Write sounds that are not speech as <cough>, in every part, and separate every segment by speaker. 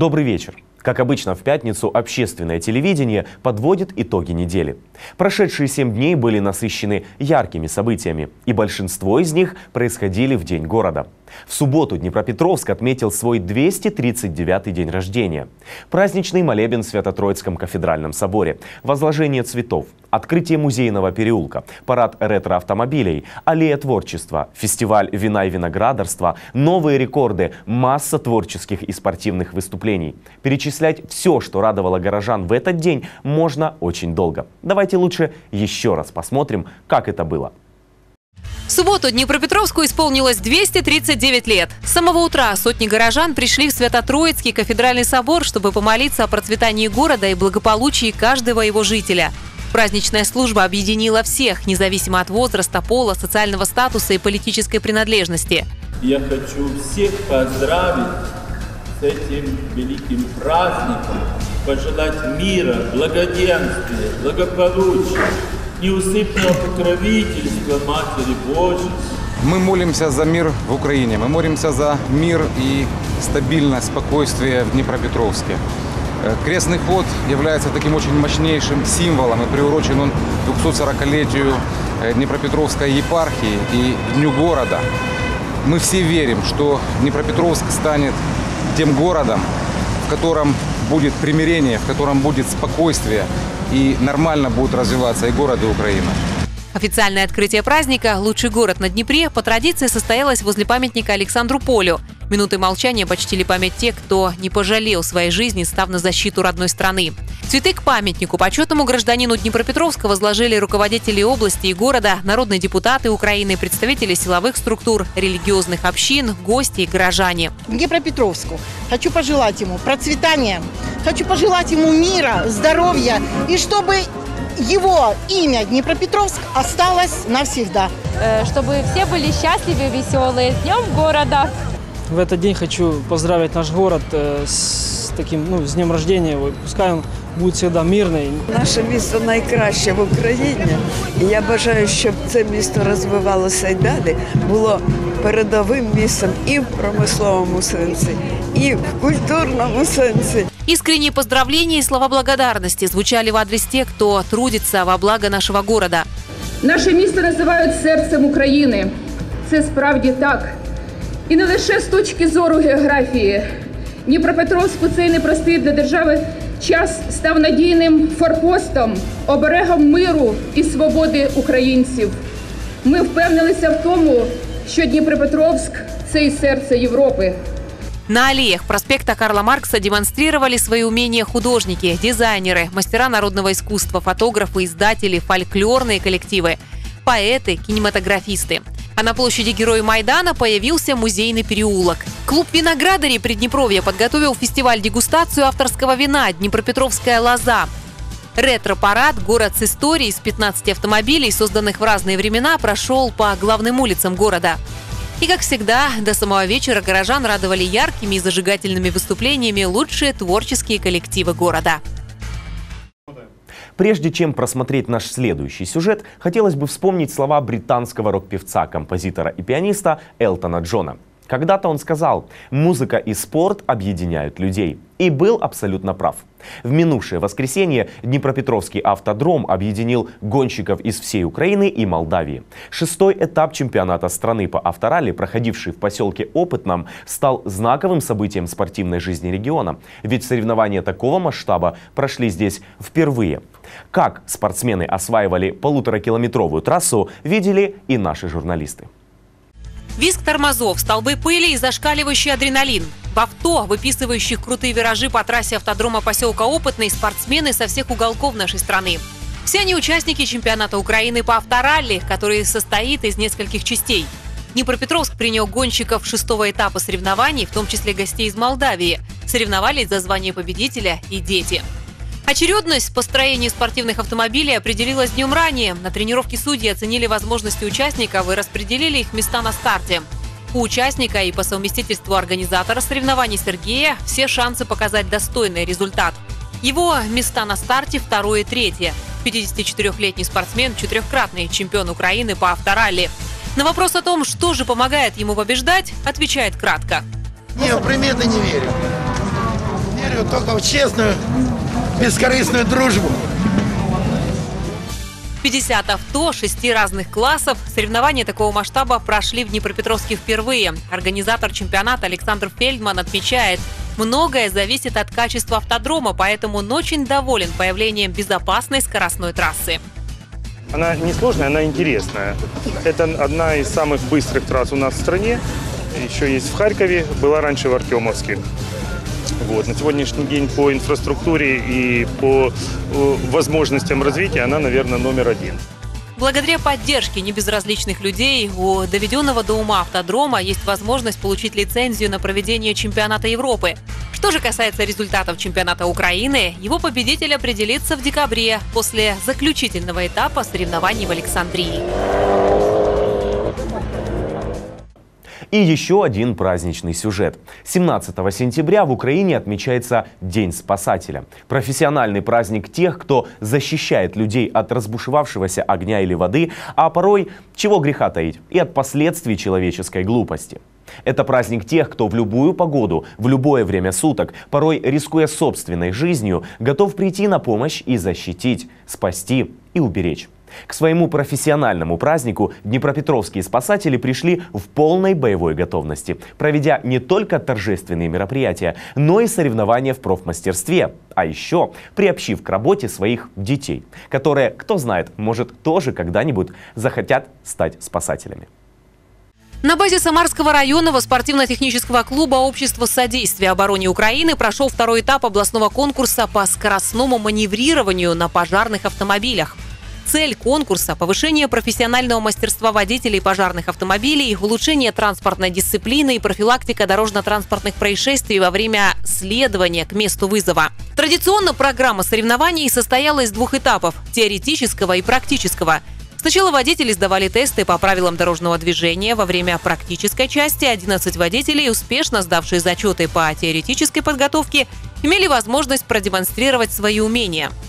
Speaker 1: Добрый вечер. Как обычно, в пятницу общественное телевидение подводит итоги недели. Прошедшие семь дней были насыщены яркими событиями, и большинство из них происходили в День города. В субботу Днепропетровск отметил свой 239-й день рождения. Праздничный молебен в Свято-Троицком кафедральном соборе, возложение цветов, открытие музейного переулка, парад ретро-автомобилей, аллея творчества, фестиваль вина и виноградарства, новые рекорды, масса творческих и спортивных выступлений. Перечислять все, что радовало горожан в этот день, можно очень долго. Давайте лучше еще раз посмотрим, как это было.
Speaker 2: В субботу Днепропетровску исполнилось 239 лет. С самого утра сотни горожан пришли в Свято-Троицкий кафедральный собор, чтобы помолиться о процветании города и благополучии каждого его жителя. Праздничная служба объединила всех, независимо от возраста, пола, социального статуса и политической принадлежности.
Speaker 3: Я хочу всех поздравить с этим великим праздником, пожелать мира, благоденствия, благополучия, неусыпного покровительства Матери Божьей.
Speaker 4: Мы молимся за мир в Украине, мы молимся за мир и стабильность, спокойствие в Днепропетровске. Э, крестный ход является таким очень мощнейшим символом и приурочен он 240-летию э, Днепропетровской епархии и Дню города. Мы все верим, что Днепропетровск станет тем городом, в котором будет примирение, в котором будет спокойствие и нормально будет развиваться и город, и Украина.
Speaker 2: Официальное открытие праздника «Лучший город на Днепре» по традиции состоялось возле памятника Александру Полю. Минуты молчания почтили память те, кто не пожалел своей жизни, став на защиту родной страны. Цветы к памятнику почетному гражданину Днепропетровска возложили руководители области и города, народные депутаты Украины, представители силовых структур, религиозных общин, гости и горожане.
Speaker 5: Днепропетровску хочу пожелать ему процветания, хочу пожелать ему мира, здоровья и чтобы его имя Днепропетровск осталось навсегда.
Speaker 6: Э, чтобы все были счастливы, веселые. С Днем города!
Speaker 7: В этот день хочу поздравить наш город э, с таким, ну, с днем рождения. Пускай он буде всегда мирний.
Speaker 8: Наше місто найкраще в Україні. І я бажаю, щоб це місто розвивалося й далі, було передовим містом і в промисловому сенсі, і в культурному сенсі.
Speaker 2: Искренние поздравления и слова благодарности звучали в адрес тех, кто трудится во благо нашего города.
Speaker 9: Наше місто називають серцем України. Це справді так. І не лише з точки зору географії. Дніпропетровську цей непростий для держави час став надійним форпостом, оберегом миру і свободи українців. Ми впевнилися в тому, що Дніпропетровськ це і серце Європи.
Speaker 2: На аллеях проспекта Карла Маркса демонстрировали свои умения художники, дизайнеры, мастера народного искусства, фотографы, издатели, фольклорные коллективы, поэты, кинематографисты. А на площади Героя Майдана появился музейный переулок. Клуб виноградарей Приднепровья подготовил фестиваль-дегустацию авторского вина «Днепропетровская лоза». Ретро-парад «Город с историей» из 15 автомобилей, созданных в разные времена, прошел по главным улицам города. И, как всегда, до самого вечера горожан радовали яркими и зажигательными выступлениями лучшие творческие коллективы города.
Speaker 1: Прежде чем просмотреть наш следующий сюжет, хотелось бы вспомнить слова британского рок-певца, композитора и пианиста Элтона Джона – когда-то он сказал, музыка и спорт объединяют людей. И был абсолютно прав. В минувшее воскресенье Днепропетровский автодром объединил гонщиков из всей Украины и Молдавии. Шестой этап чемпионата страны по авторалли, проходивший в поселке Опытном, стал знаковым событием спортивной жизни региона. Ведь соревнования такого масштаба прошли здесь впервые. Как спортсмены осваивали полуторакилометровую трассу, видели и наши журналисты.
Speaker 2: Виск тормозов, столбы пыли и зашкаливающий адреналин. В авто, выписывающих крутые виражи по трассе автодрома поселка Опытный, спортсмены со всех уголков нашей страны. Все они участники чемпионата Украины по авторалли, который состоит из нескольких частей. Днепропетровск принял гонщиков шестого этапа соревнований, в том числе гостей из Молдавии. Соревновались за звание победителя и дети. Очередность построения спортивных автомобилей определилась днем ранее. На тренировке судьи оценили возможности участников и распределили их места на старте. У участника и по совместительству организатора соревнований Сергея все шансы показать достойный результат. Его места на старте второе и третье. 54-летний спортсмен, четырехкратный чемпион Украины по авторалли. На вопрос о том, что же помогает ему побеждать, отвечает кратко.
Speaker 10: Не, в приметы не верю. Верю только в честную, бескорыстную дружбу.
Speaker 2: 50 авто шести разных классов. Соревнования такого масштаба прошли в Днепропетровске впервые. Организатор чемпионата Александр Фельдман отмечает, многое зависит от качества автодрома, поэтому он очень доволен появлением безопасной скоростной трассы.
Speaker 11: Она не сложная, она интересная. Это одна из самых быстрых трасс у нас в стране. Еще есть в Харькове, была раньше в Артемовске. Вот. На сегодняшний день по инфраструктуре и по э, возможностям развития она, наверное, номер один.
Speaker 2: Благодаря поддержке небезразличных людей у доведенного до ума автодрома есть возможность получить лицензию на проведение чемпионата Европы. Что же касается результатов чемпионата Украины, его победитель определится в декабре после заключительного этапа соревнований в Александрии.
Speaker 1: И еще один праздничный сюжет. 17 сентября в Украине отмечается День спасателя. Профессиональный праздник тех, кто защищает людей от разбушевавшегося огня или воды, а порой, чего греха таить, и от последствий человеческой глупости. Это праздник тех, кто в любую погоду, в любое время суток, порой рискуя собственной жизнью, готов прийти на помощь и защитить, спасти и уберечь. К своему профессиональному празднику днепропетровские спасатели пришли в полной боевой готовности, проведя не только торжественные мероприятия, но и соревнования в профмастерстве, а еще приобщив к работе своих детей, которые, кто знает, может тоже когда-нибудь захотят стать спасателями.
Speaker 2: На базе Самарского районного спортивно-технического клуба Общество содействия обороне Украины прошел второй этап областного конкурса по скоростному маневрированию на пожарных автомобилях. Цель конкурса – повышение профессионального мастерства водителей пожарных автомобилей, улучшение транспортной дисциплины и профилактика дорожно-транспортных происшествий во время следования к месту вызова. Традиционно программа соревнований состояла из двух этапов – теоретического и практического. Сначала водители сдавали тесты по правилам дорожного движения. Во время практической части 11 водителей, успешно сдавшие зачеты по теоретической подготовке, имели возможность продемонстрировать свои умения –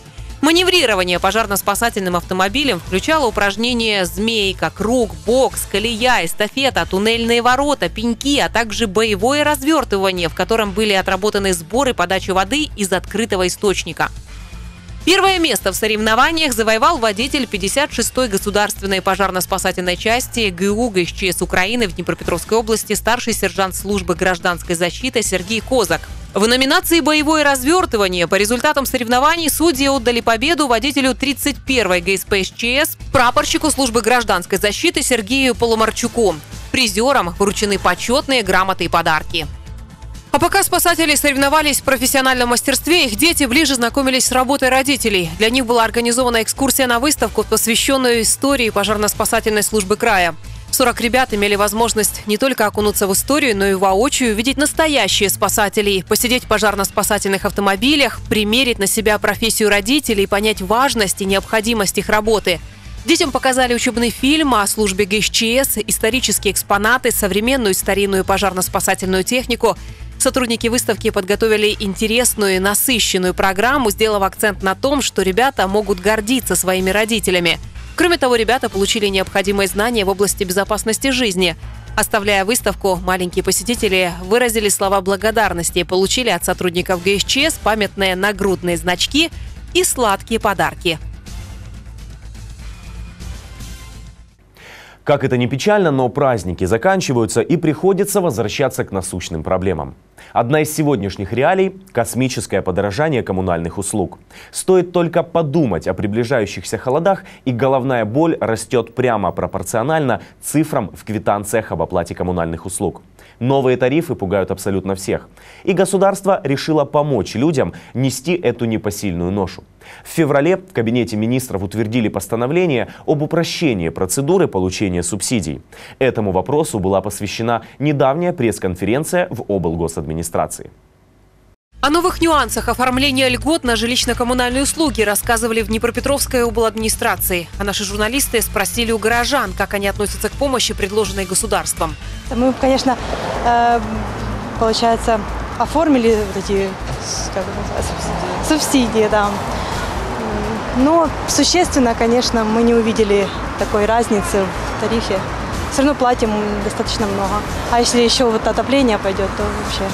Speaker 2: Маневрирование пожарно-спасательным автомобилем включало упражнения «Змейка», «Круг», «Бокс», «Колея», «Эстафета», «Туннельные ворота», «Пеньки», а также боевое развертывание, в котором были отработаны сборы подачи воды из открытого источника. Первое место в соревнованиях завоевал водитель 56-й государственной пожарно-спасательной части ГУ ГСЧС Украины в Днепропетровской области старший сержант службы гражданской защиты Сергей Козак – в номинации «Боевое развертывание» по результатам соревнований судьи отдали победу водителю 31-й ГСП СЧС, прапорщику службы гражданской защиты Сергею Полумарчуку. Призерам вручены почетные грамоты и подарки. А пока спасатели соревновались в профессиональном мастерстве, их дети ближе знакомились с работой родителей. Для них была организована экскурсия на выставку, посвященную истории пожарно-спасательной службы края. 40 ребят имели возможность не только окунуться в историю, но и воочию видеть настоящие спасателей, посидеть в пожарно-спасательных автомобилях, примерить на себя профессию родителей, понять важность и необходимость их работы. Детям показали учебный фильм о службе ГСЧС, исторические экспонаты, современную и старинную пожарно-спасательную технику. Сотрудники выставки подготовили интересную и насыщенную программу, сделав акцент на том, что ребята могут гордиться своими родителями – Кроме того, ребята получили необходимые знания в области безопасности жизни. Оставляя выставку, маленькие посетители выразили слова благодарности и получили от сотрудников ГСЧС памятные нагрудные значки и сладкие подарки.
Speaker 1: Как это ни печально, но праздники заканчиваются и приходится возвращаться к насущным проблемам. Одна из сегодняшних реалий – космическое подорожание коммунальных услуг. Стоит только подумать о приближающихся холодах, и головная боль растет прямо пропорционально цифрам в квитанциях об оплате коммунальных услуг. Новые тарифы пугают абсолютно всех. И государство решило помочь людям нести эту непосильную ношу. В феврале в Кабинете министров утвердили постановление об упрощении процедуры получения субсидий. Этому вопросу была посвящена недавняя пресс-конференция в облгосадминистрации.
Speaker 2: О новых нюансах оформления льгот на жилищно-коммунальные услуги рассказывали в Днепропетровской обладминистрации. А наши журналисты спросили у горожан, как они относятся к помощи, предложенной государством.
Speaker 12: Мы, конечно, э, получается, оформили вот эти как субсидии. субсидии, да. Но существенно, конечно, мы не увидели такой разницы в тарифе. Все равно платим достаточно много. А если еще вот отопление пойдет, то вообще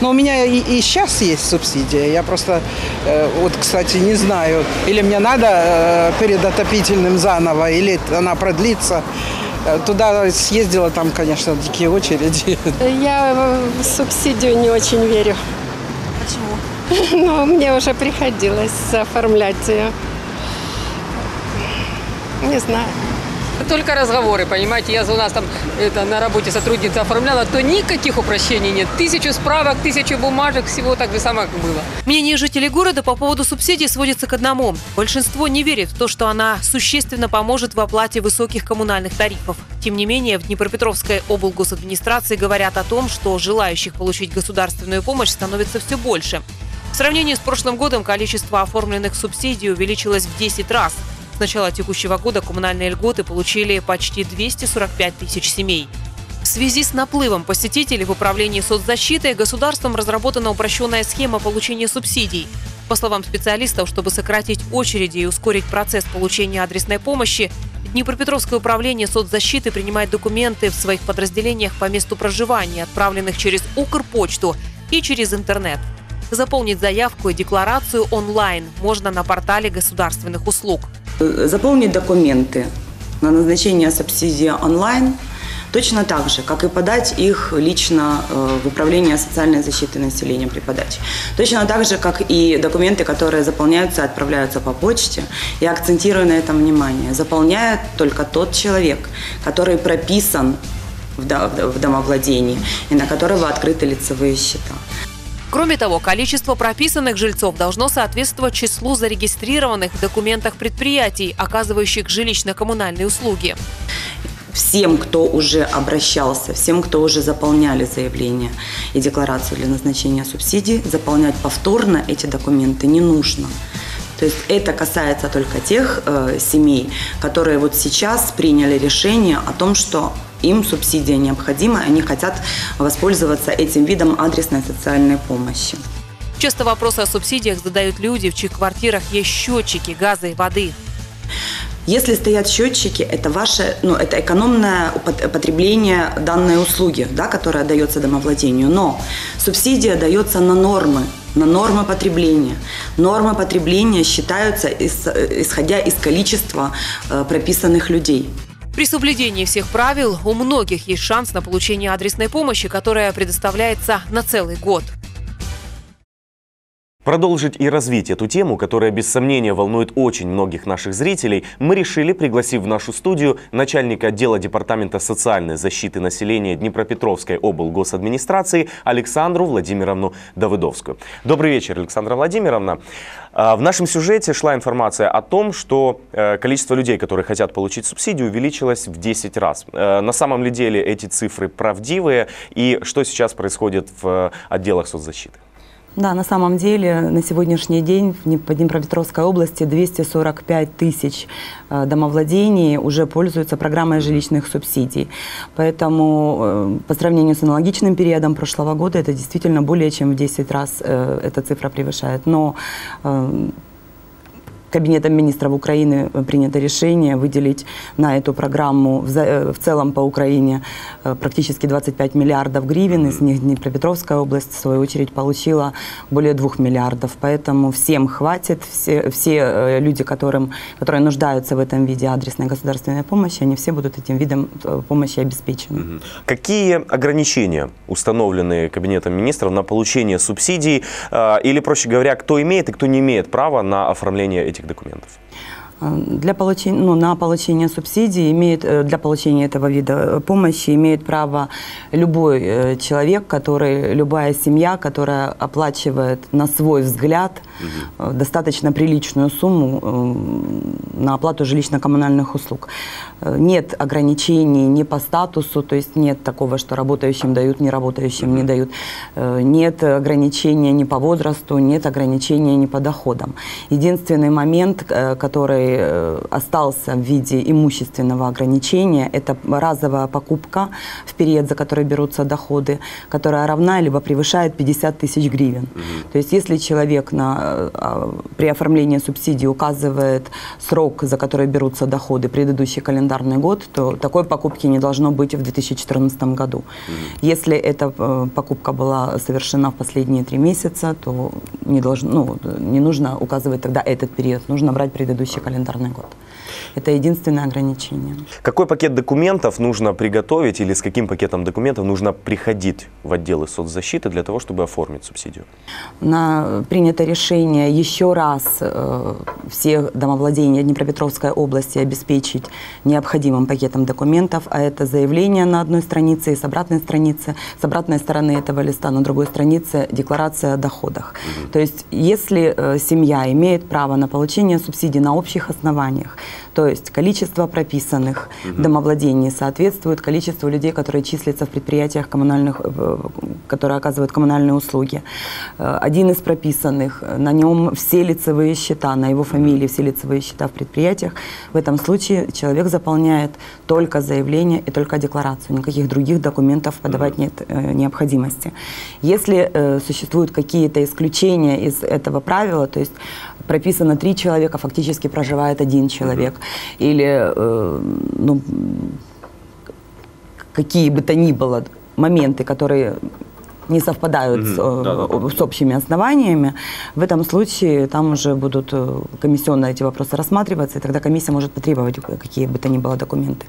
Speaker 13: Но у меня и, и сейчас есть субсидия. Я просто, э, вот, кстати, не знаю, или мне надо э, перед отопительным заново, или она продлится. Э, Туда съездила, там, конечно, дикие очереди. <laughs>
Speaker 14: Я в субсидию не очень верю. Почему? <laughs> Ну, мне уже приходилось оформлять ее. Не знаю.
Speaker 15: Только разговоры, понимаете, я у нас там это, на работе сотрудница оформляла, то никаких упрощений нет. Тысячу справок, тысячу бумажек, всего так же самое, как было.
Speaker 2: Мнение жителей города по поводу субсидий сводится к одному. Большинство не верит в то, что она существенно поможет в оплате высоких коммунальных тарифов. Тем не менее, в Днепропетровской облгосадминистрации говорят о том, что желающих получить государственную помощь становится все больше. В сравнении с прошлым годом количество оформленных субсидий увеличилось в 10 раз. С начала текущего года коммунальные льготы получили почти 245 тысяч семей. В связи с наплывом посетителей в управлении соцзащиты государством разработана упрощенная схема получения субсидий. По словам специалистов, чтобы сократить очереди и ускорить процесс получения адресной помощи, Днепропетровское управление соцзащиты принимает документы в своих подразделениях по месту проживания, отправленных через Укрпочту и через интернет. Заполнить заявку и декларацию онлайн можно на портале государственных услуг.
Speaker 16: Заполнить документы на назначение субсидии онлайн точно так же, как и подать их лично э, в Управление социальной защиты населения при подаче. Точно так же, как и документы, которые заполняются и отправляются по почте. Я акцентирую на этом внимание. Заполняет только тот человек, который прописан в домовладении и на которого открыты лицевые счета.
Speaker 2: Кроме того, количество прописанных жильцов должно соответствовать числу зарегистрированных в документах предприятий, оказывающих жилищно-коммунальные услуги.
Speaker 16: всем, кто уже обращался, всем, кто уже заполняли заявление и декларацию для назначения субсидий, заполнять повторно эти документы не нужно. То есть это касается только тех э, семей, которые вот сейчас приняли решение о том, что им субсидия необходима, они хотят воспользоваться этим видом адресной социальной помощи.
Speaker 2: Часто вопросы о субсидиях задают люди, в чьих квартирах есть счетчики газа и воды.
Speaker 16: Если стоят счетчики, это ваше, ну, это экономное потребление данной услуги, да, которая дается домовладению. Но субсидия дается на нормы, на нормы потребления. Нормы потребления считаются э, исходя из количества э, прописанных людей.
Speaker 2: При соблюдении всех правил у многих есть шанс на получение адресной помощи, которая предоставляется на целый год.
Speaker 1: Продолжить и развить эту тему, которая без сомнения волнует очень многих наших зрителей, мы решили, пригласив в нашу студию начальника отдела Департамента социальной защиты населения Днепропетровской облгосадминистрации Александру Владимировну Давыдовскую. Добрый вечер, Александра Владимировна. А, В нашем сюжете шла информация о том, что э, количество людей, которые хотят получить субсидию, увеличилось в 10 раз. Э, На самом ли деле эти цифры правдивые и что сейчас происходит в э, отделах соцзащиты?
Speaker 16: Да, на самом деле на сегодняшний день в Днепропетровской области 245 тысяч э, домовладений уже пользуются программой жилищных субсидий. Поэтому э, по сравнению с аналогичным периодом прошлого года это действительно более чем в 10 раз э, эта цифра превышает. Но Кабинетом министров Украины принято решение выделить на эту программу в, э, целом по Украине э, практически 25 миллиардов гривен. Из них Днепропетровская область, в свою очередь, получила более 2 миллиардов. Поэтому всем хватит. Все, все э, люди, которым, которые нуждаются в этом виде адресной государственной помощи, они все будут этим видом э, помощи обеспечены.
Speaker 1: Какие ограничения установлены Кабинетом министров на получение субсидий? э, Или, проще говоря, кто имеет и кто не имеет права на оформление этих документов?
Speaker 16: Для получения, ну, на получение субсидий имеет, э, для получения этого вида э, помощи имеет право любой э, человек, который, любая семья, которая оплачивает на свой взгляд э, достаточно приличную сумму э, на оплату жилищно-коммунальных услуг. Э, Нет ограничений ни по статусу, то есть нет такого, что работающим дают, не работающим не дают. Э, Нет ограничения ни по возрасту, нет ограничения ни по доходам. Единственный момент, э, который остался в виде имущественного ограничения, это разовая покупка в период, за который берутся доходы, которая равна либо превышает 50 тысяч гривен. То есть если человек на, э, при оформлении субсидии указывает срок, за который берутся доходы, предыдущий календарный год, то такой покупки не должно быть в 2014 году. Если эта э, покупка была совершена в последние три месяца, то не, должно, ну, не нужно указывать тогда этот период, нужно брать предыдущий календарный год. Это единственное ограничение.
Speaker 1: Какой пакет документов нужно приготовить или с каким пакетом документов нужно приходить в отделы соцзащиты для того, чтобы оформить субсидию?
Speaker 16: На, принято решение еще раз э, все домовладения Днепропетровской области обеспечить необходимым пакетом документов, а это заявление на одной странице и с обратной страницы, с обратной стороны этого листа на другой странице декларация о доходах. То есть если э, семья имеет право на получение субсидий на общих основаниях, то есть количество прописанных
Speaker 17: Мгм.
Speaker 16: домовладений соответствует количеству людей, которые числятся в предприятиях коммунальных, э, которые оказывают коммунальные услуги. Э, Один из прописанных, э, на нем все лицевые счета, на его фамилии все лицевые счета в предприятиях. В этом случае человек заполняет только заявление и только декларацию. Никаких других документов подавать нет необходимости. Если э, существуют какие-то исключения из этого правила, то есть прописано три человека, фактически проживает один человек, или э, ну, какие бы то ни было моменты, которые не совпадают с, э, с общими основаниями, в этом случае там уже будут э, комиссионно эти вопросы рассматриваться, и тогда комиссия может потребовать какие бы то ни было документы.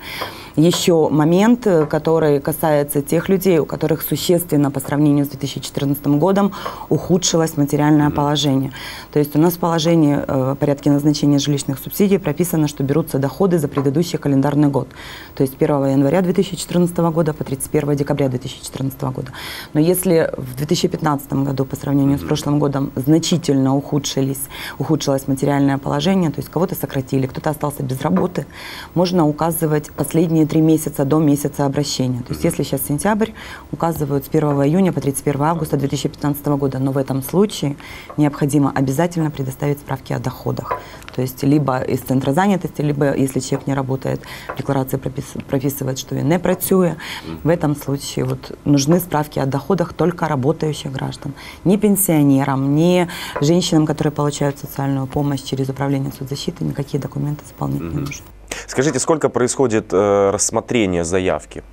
Speaker 16: Еще момент, э, который касается тех людей, у которых существенно по сравнению с 2014 годом ухудшилось материальное положение. То есть у нас в положении о порядке назначения жилищных субсидий прописано, что берутся доходы за предыдущий календарный год. То есть 1 января 2014 года по 31 декабря 2014 года. Но если в 2015 году по сравнению с прошлым годом значительно ухудшились, ухудшилось материальное положение, то есть кого-то сократили, кто-то остался без работы, можно указывать последние три месяца до месяца обращения. То есть если сейчас сентябрь, указывают с 1 июня по 31 августа 2015 года, но в этом случае необходимо обязательно предоставить справки о доходах. То есть либо из центра занятости, либо если человек не работает, пропис- прописывает, что він не працює. В этом случае вот нужны справки о доходах только работающих граждан. Ни пенсионерам, ни женщинам, которые получают социальную помощь через управление соцзащиты, никакие документы заполнять не нужно.
Speaker 1: Скажите, сколько происходит э, рассмотрение заявки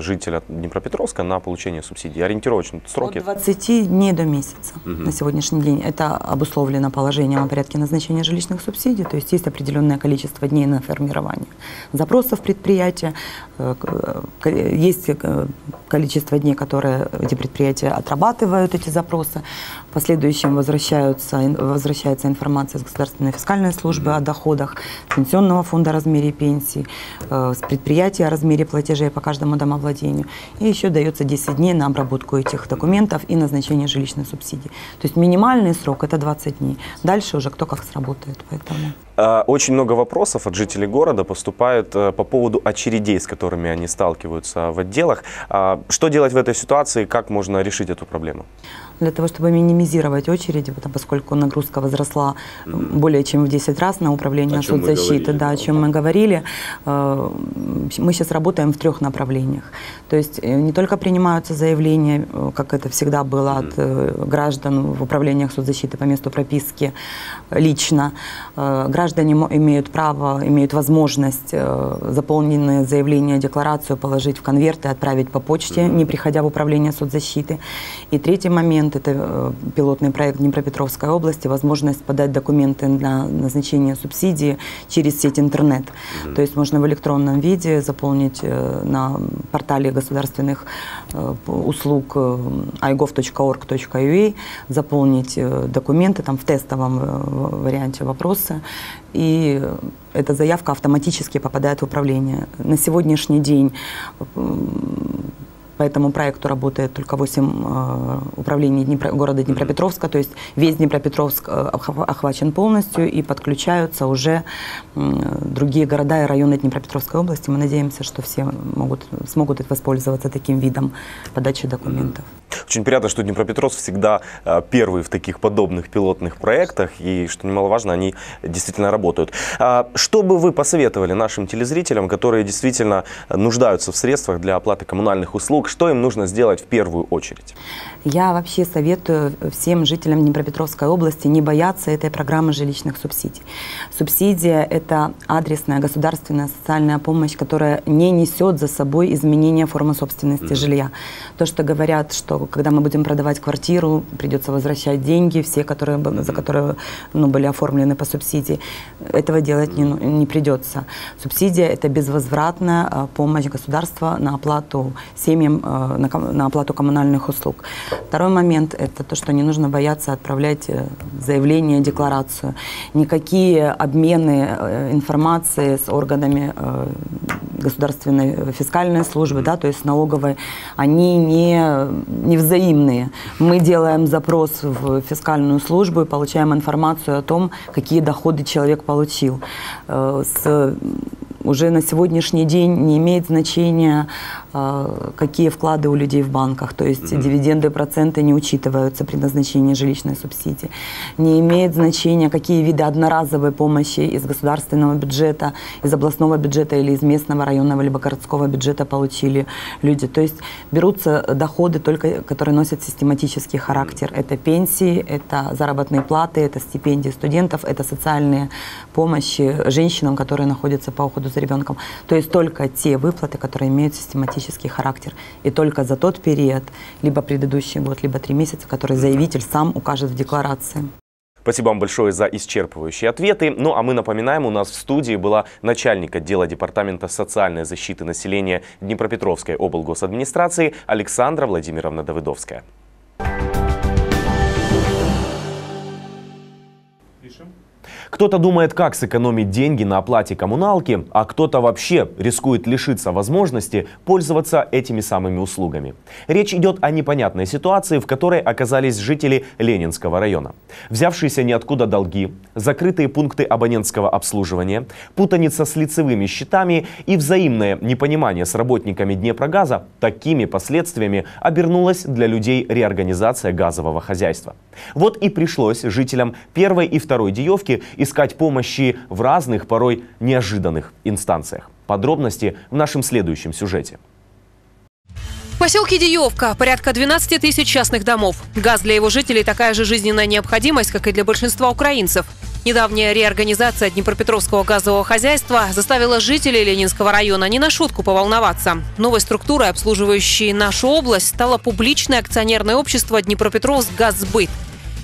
Speaker 1: жителя Днепропетровска на получение субсидий? Ориентировочно сроки?
Speaker 16: От 20 дней до месяца
Speaker 1: Мгм.
Speaker 16: на сегодняшний день. Это обусловлено положением о порядке назначения жилищных субсидий, то есть есть определенное количество дней на формирование запросов предприятия, э, э, есть э, количество дней, которые эти предприятия отрабатывают эти запросы, в последующем возвращаются, возвращается информация с государственной фискальной службы о доходах, пенсионного фонда о размере пенсий, э, с предприятия о размере платежей по каждому домовладению. И еще дается 10 дней на обработку этих документов и назначение жилищной субсидии. То есть минимальный срок – это 20 дней. Дальше уже кто как сработает. Поэтому...
Speaker 1: Э, Очень много вопросов от жителей города поступает э, по поводу очередей, с которыми они сталкиваются в отделах. А Что делать в этой ситуации? Как можно решить эту проблему?
Speaker 16: для того, чтобы минимизировать очереди, потому- поскольку нагрузка возросла более чем в 10 раз на управление
Speaker 17: О
Speaker 16: соцзащиты, да, о чем мы говорили, э, мы сейчас работаем в трех направлениях. То есть не только принимаются заявления, как это всегда было от граждан в управлениях соцзащиты по месту прописки лично. Э, Граждане имеют право, имеют возможность э, заполненные заявления, декларацию положить в конверт и отправить по почте, не приходя в управление соцзащиты. И третий момент – это э, пилотный проект Днепропетровской области, возможность подать документы на назначение субсидии через сеть интернет. То есть можно в электронном виде заполнить э, на портале государственных услуг igov.org.ua, заполнить документы там в тестовом варианте вопросы, и эта заявка автоматически попадает в управление. На сегодняшний день по этому проекту работает только 8 э, управлений Днепро- города Днепропетровска, то есть весь Днепропетровск э, охва- охвачен полностью и подключаются уже другие города и районы Днепропетровской области. Мы надеемся, что все могут, смогут воспользоваться таким видом подачи документов.
Speaker 1: Очень приятно, что Днепропетровск всегда э, первый в таких подобных пилотных проектах, и, что немаловажно, они действительно работают. А Что бы вы посоветовали нашим телезрителям, которые действительно нуждаются в средствах для оплаты коммунальных услуг, что им нужно сделать в первую очередь?
Speaker 16: Я вообще советую всем жителям Днепропетровской области не бояться этой программы жилищных субсидий. Субсидия – это адресная государственная социальная помощь, которая не несет за собой изменения формы собственности mm-hmm. жилья. То, что говорят, что когда мы будем продавать квартиру, придется возвращать деньги, все, которые, за которые ну, были оформлены по субсидии, этого делать не, не придется. Субсидия – это безвозвратная а, помощь государства на оплату семьям, а, на, на оплату коммунальных услуг. Второй момент – это то, что не нужно бояться отправлять э, заявление, декларацию. Никакие обмены э, информации с органами э, государственной фискальной службы, да, то есть налоговой, они не, не взаимные. Мы делаем запрос в фискальную службу и получаем информацию о том, какие доходы человек получил. С уже на сегодняшний день не имеет значения, какие вклады у людей в банках, то есть mm-hmm. дивиденды, проценты не учитываются при назначении жилищной субсидии. Не имеет значения, какие виды одноразовой помощи из государственного бюджета, из областного бюджета или из местного, районного либо городского бюджета получили люди. То есть берутся доходы только, которые носят систематический характер. Это пенсии, это заработные платы, это стипендии студентов, это социальные помощи женщинам, которые находятся по уходу за ребенком. То есть только те выплаты, которые имеют систематический характер. И только за тот период, либо предыдущий год, либо три месяца, который заявитель сам укажет в декларации.
Speaker 1: Спасибо вам большое за исчерпывающие ответы. Ну а мы напоминаем, у нас в студии была начальник отдела Департамента социальной защиты населения Днепропетровской облгосадминистрации Александра Владимировна Давыдовская. Кто-то думает, как сэкономить деньги на оплате коммуналки, а кто-то вообще рискует лишиться возможности пользоваться этими самыми услугами. Речь идет о непонятной ситуации, в которой оказались жители Ленинского района. Взявшиеся ниоткуда долги, закрытые пункты абонентского обслуживания, путаница с лицевыми счетами и взаимное непонимание с работниками Днепрогаза такими последствиями обернулась для людей реорганизация газового хозяйства. Вот и пришлось жителям первой и второй Диевки искать помощи в разных, порой неожиданных инстанциях. Подробности в нашем следующем сюжете.
Speaker 2: В поселке Диевка порядка 12 тысяч частных домов. Газ для его жителей такая же жизненная необходимость, как и для большинства украинцев. Недавняя реорганизация Днепропетровского газового хозяйства заставила жителей Ленинского района не на шутку поволноваться. Новой структурой, обслуживающей нашу область, стало публичное акционерное общество Днепропетровск «Газсбыт».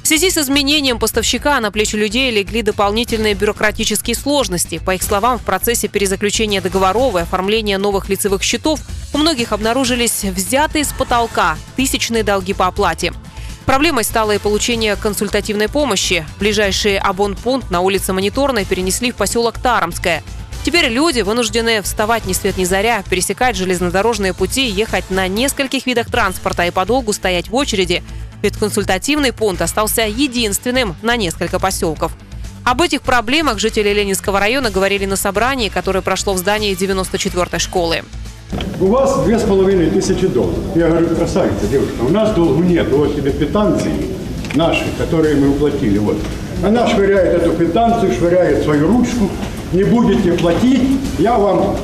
Speaker 2: Связи с изменением поставщика на плечи людей легли дополнительные бюрократические сложности. По их словам, в процессе перезаключения договоров и оформления новых лицевых счетов у многих обнаружились взятые с потолка тысячные долги по оплате. Проблемой стало и получение консультативной помощи. Ближайший абонпункт на улице Мониторной перенесли в поселок Таромское. Теперь люди вынуждены вставать ни свет ни заря, пересекать железнодорожные пути, ехать на нескольких видах транспорта и подолгу стоять в очереди, ведь консультативный пункт остался единственным на несколько поселков. Об этих проблемах жители Ленинского района говорили на собрании, которое прошло в здании 94-й школы.
Speaker 17: У вас две с половиной тысячи долларов. Я говорю, красавица, девушка, у нас долгу нет. Вот тебе квитанции наши, которые мы уплатили. Вот. Она швыряет эту квитанцию, швыряет свою ручку. Не будете платить, я вам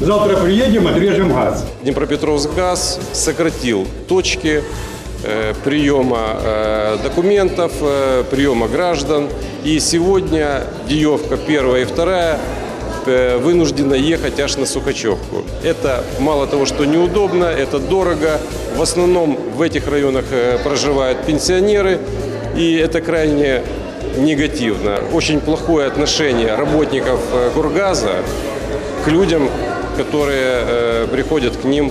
Speaker 17: завтра приедем, отрежем газ.
Speaker 18: Днепропетровск газ сократил точки приема э, документов, э, приема граждан. И сегодня Диевка первая и вторая вынуждена ехать аж на Сухачевку. Это мало того, что неудобно, это дорого. В основном в этих районах проживают пенсионеры, и это крайне негативно. Очень плохое отношение работников Кургаза к людям, которые приходят к ним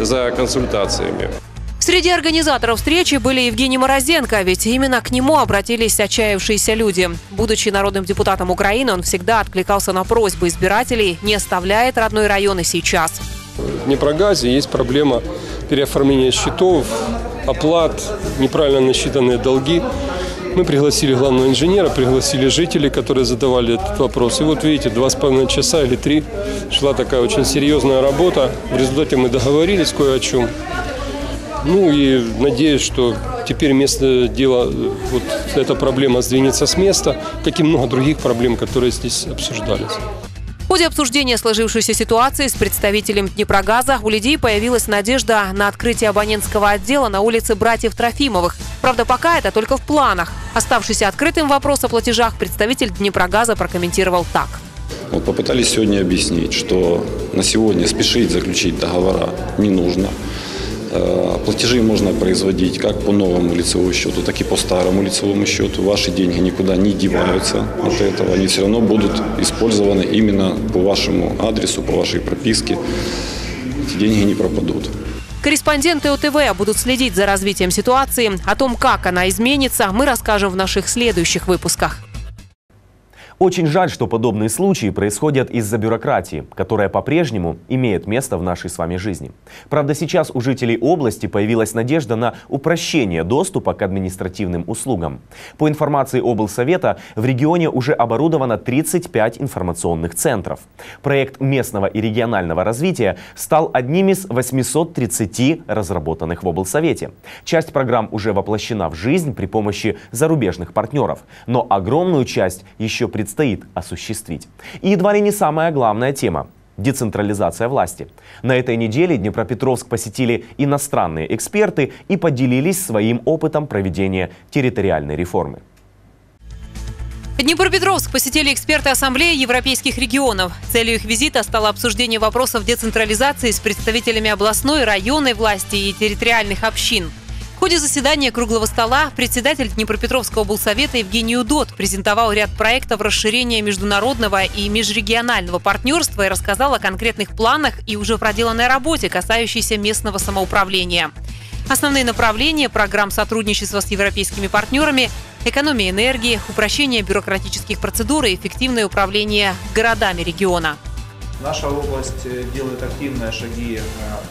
Speaker 18: за консультациями.
Speaker 2: Среди организаторов встречи были Евгений Морозенко, ведь именно к нему обратились отчаявшиеся люди. Будучи народным депутатом Украины, он всегда откликался на просьбы избирателей, не оставляет родной район и сейчас.
Speaker 19: В Днепрогазе есть проблема переоформления счетов, оплат, неправильно насчитанные долги. Мы пригласили главного инженера, пригласили жителей, которые задавали этот вопрос. И вот видите, два с половиной часа или три шла такая очень серьезная работа. В результате мы договорились кое о чем. Ну и надеюсь, что теперь место дела, вот эта проблема сдвинется с места, как и много других проблем, которые здесь обсуждались.
Speaker 2: В ходе обсуждения сложившейся ситуации с представителем Днепрогаза у людей появилась надежда на открытие абонентского отдела на улице братьев Трофимовых. Правда, пока это только в планах. Оставшийся открытым вопрос о платежах представитель Днепрогаза прокомментировал так.
Speaker 20: Вот попытались сегодня объяснить, что на сегодня спешить заключить договора не нужно. Платежи можно производить как по новому лицевому счету, так и по старому лицевому счету. Ваши деньги никуда не деваются от этого. Они все равно будут использованы именно по вашему адресу, по вашей прописке. Эти деньги не пропадут.
Speaker 2: Корреспонденты ОТВ будут следить за развитием ситуации. О том, как она изменится, мы расскажем в наших следующих выпусках.
Speaker 1: Очень жаль, что подобные случаи происходят из-за бюрократии, которая по-прежнему имеет место в нашей с вами жизни. Правда, сейчас у жителей области появилась надежда на упрощение доступа к административным услугам. По информации облсовета, в регионе уже оборудовано 35 информационных центров. Проект местного и регионального развития стал одним из 830 разработанных в облсовете. Часть программ уже воплощена в жизнь при помощи зарубежных партнеров, но огромную часть еще предстоит предстоит осуществить. И едва ли не самая главная тема децентрализация власти. На этой неделе Днепропетровск посетили иностранные эксперты и поделились своим опытом проведения территориальной реформы.
Speaker 2: Днепропетровск посетили эксперты Ассамблеи европейских регионов. Целью их визита стало обсуждение вопросов децентрализации с представителями областной, районной власти и территориальных общин. В ходе заседания круглого стола председатель Днепропетровского облсовета Евгений Удот презентовал ряд проектов расширения международного и межрегионального партнерства и рассказал о конкретных планах и уже проделанной работе, касающейся местного самоуправления. Основные направления программ сотрудничества с европейскими партнерами – экономия энергии, упрощение бюрократических процедур и эффективное управление городами региона.
Speaker 21: Наша область э, делает активные шаги э,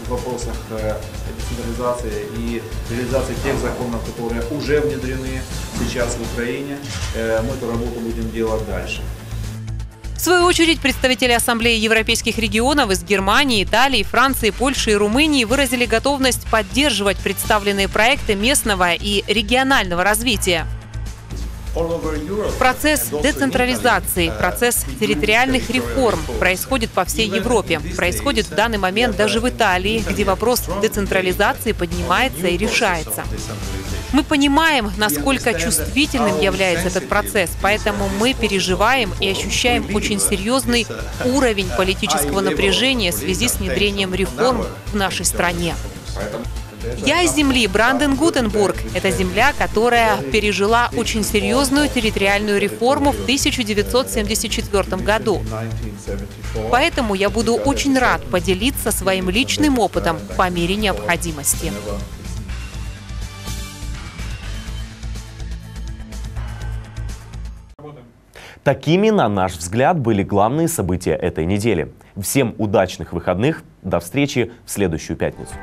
Speaker 21: в вопросах э, децентрализации и реализации тех законов, которые уже внедрены сейчас в Украине. Мы эту работу будем делать дальше.
Speaker 2: В свою очередь, представители Ассамблеи европейских регионов из Германии, Италии, Франции, Польши и Румынии выразили готовность поддерживать представленные проекты местного и регионального развития. Процесс децентрализации, процесс территориальных реформ происходит по всей Европе. Происходит в данный момент даже в Италии, где вопрос децентрализации поднимается и решается. Мы понимаем, насколько чувствительным является этот процесс, поэтому мы переживаем и ощущаем очень серьезный уровень политического напряжения в связи с внедрением реформ в нашей стране. Я из земли Бранден-Гутенбург. Это земля, которая пережила очень серьезную территориальную реформу в 1974 году. Поэтому я буду очень рад поделиться своим личным опытом по мере необходимости.
Speaker 1: Такими, на наш взгляд, были главные события этой недели. Всем удачных выходных. До встречи в следующую пятницу.